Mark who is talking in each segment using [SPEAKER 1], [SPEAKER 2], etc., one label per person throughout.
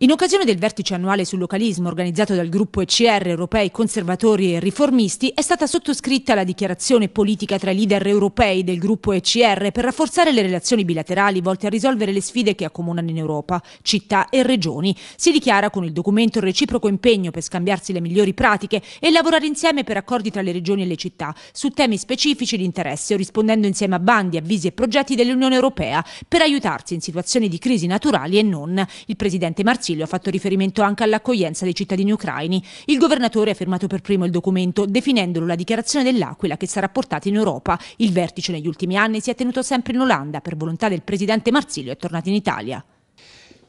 [SPEAKER 1] In occasione del vertice annuale sul localismo organizzato dal gruppo ECR Europei Conservatori e Riformisti è stata sottoscritta la dichiarazione politica tra i leader europei del gruppo ECR per rafforzare le relazioni bilaterali volte a risolvere le sfide che accomunano in Europa, città e regioni. Si dichiara con il documento il reciproco impegno per scambiarsi le migliori pratiche e lavorare insieme per accordi tra le regioni e le città su temi specifici di interesse rispondendo insieme a bandi, avvisi e progetti dell'Unione Europea per aiutarsi in situazioni di crisi naturali e non. Il presidente Marzio Consiglio ha fatto riferimento anche all'accoglienza dei cittadini ucraini. Il governatore ha firmato per primo il documento, definendolo la dichiarazione dell'Aquila che sarà portata in Europa. Il vertice negli ultimi anni si è tenuto sempre in Olanda, per volontà del presidente Marsilio è tornato in Italia.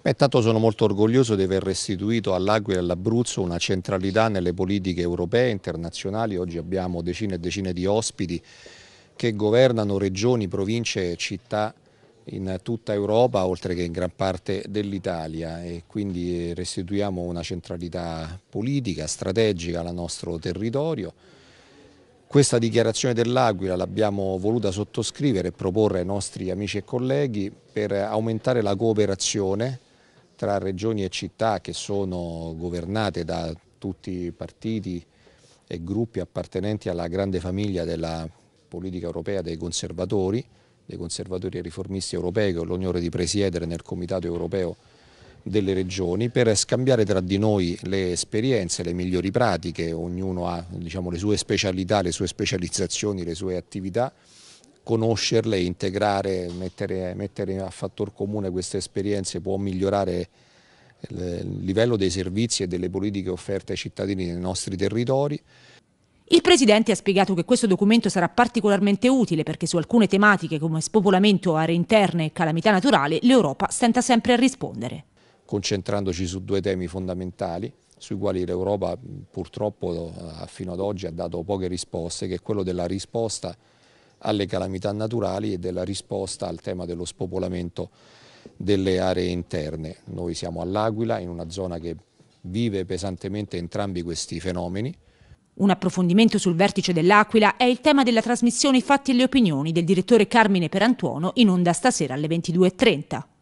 [SPEAKER 2] Beh, intanto sono molto orgoglioso di aver restituito all'Aquila e all'Abruzzo una centralità nelle politiche europee e internazionali. Oggi abbiamo decine e decine di ospiti che governano regioni, province e città in tutta Europa oltre che in gran parte dell'Italia e quindi restituiamo una centralità politica, strategica al nostro territorio. Questa dichiarazione dell'Aquila l'abbiamo voluta sottoscrivere e proporre ai nostri amici e colleghi per aumentare la cooperazione tra regioni e città che sono governate da tutti i partiti e gruppi appartenenti alla grande famiglia della politica europea dei conservatori dei conservatori e riformisti europei che ho l'onore di presiedere nel Comitato europeo delle regioni per scambiare tra di noi le esperienze, le migliori pratiche, ognuno ha diciamo, le sue specialità, le sue specializzazioni, le sue attività, conoscerle, integrare, mettere, mettere a fattor comune queste esperienze può migliorare il livello dei servizi e delle politiche offerte ai cittadini nei nostri territori.
[SPEAKER 1] Il Presidente ha spiegato che questo documento sarà particolarmente utile perché su alcune tematiche come spopolamento, aree interne e calamità naturale l'Europa stenta sempre a rispondere.
[SPEAKER 2] Concentrandoci su due temi fondamentali sui quali l'Europa purtroppo fino ad oggi ha dato poche risposte, che è quello della risposta alle calamità naturali e della risposta al tema dello spopolamento delle aree interne. Noi siamo all'Aquila, in una zona che vive pesantemente entrambi questi fenomeni,
[SPEAKER 1] un approfondimento sul vertice dell'Aquila è il tema della trasmissione fatti e le opinioni del direttore Carmine Perantuono in onda stasera alle 22.30.